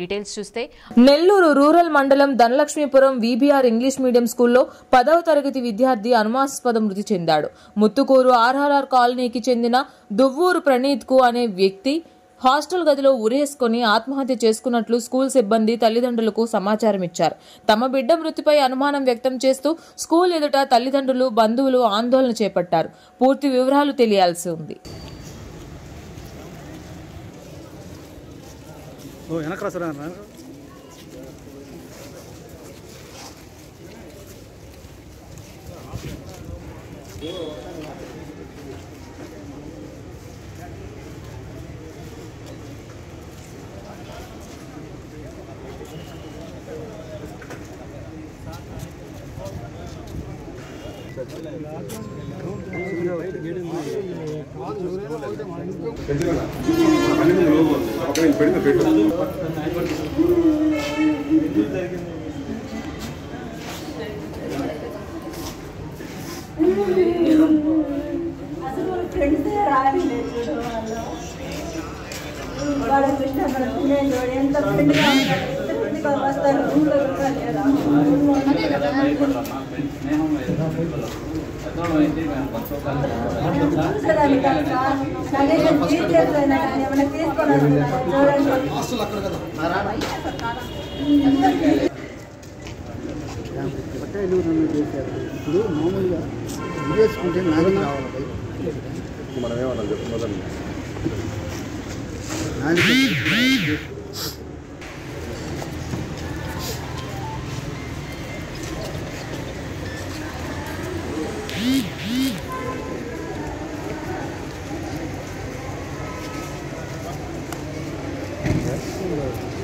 Details చూస్తే Nellore rural మండలం Dhanalakshmipuram VBR English medium స్కూల్లో పదవ తరగతి విద్యార్థి అనుమాస్పద మృతి చెందాడు. ముత్తుకూరు ఆర్ఆర్ఆర్ కాలనీకి చెందిన దువ్వూరు ప్రణీత్కు అనే వ్యక్తి హాస్టల్ గదిలో ఉరేసుకొని ఆత్మహత్య చేసుకున్నట్లు స్కూల్ సిబ్బంది తల్లిదండ్రులకు సమాచారం ఇచ్చారు. తమ బిడ్డ మృతిపై అనుమానం వ్యక్తం చేస్తూ స్కూల్ ఎదుట తల్లిదండ్రులు బంధువులు ఆందోళన చేపట్టారు. పూర్తి వివరాలు తెలియాల్సి ఉంది. ஓ எனக்கா சார் செஞ்சுக்கலாம் ఫ్రెండ్స్ రాలేదు చూడు వాళ్ళు వాళ్ళకి ఇష్టపడ నేను ఎంత ఫ్రెండ్గా ఉంటాడు ఇప్పుడు మామూలుగా వేసుకుంటే నాది కావాలి బైక్ మనం ఏమన్నా చెప్పు మొదలు నాది 结是。